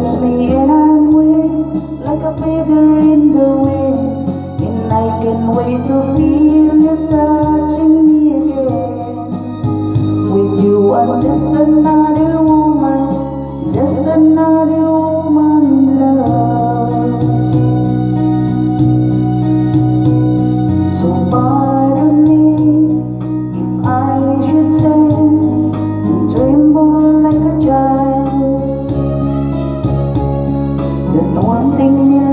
me and I'm weak like a feather in the wind. And I can't wait There's one thing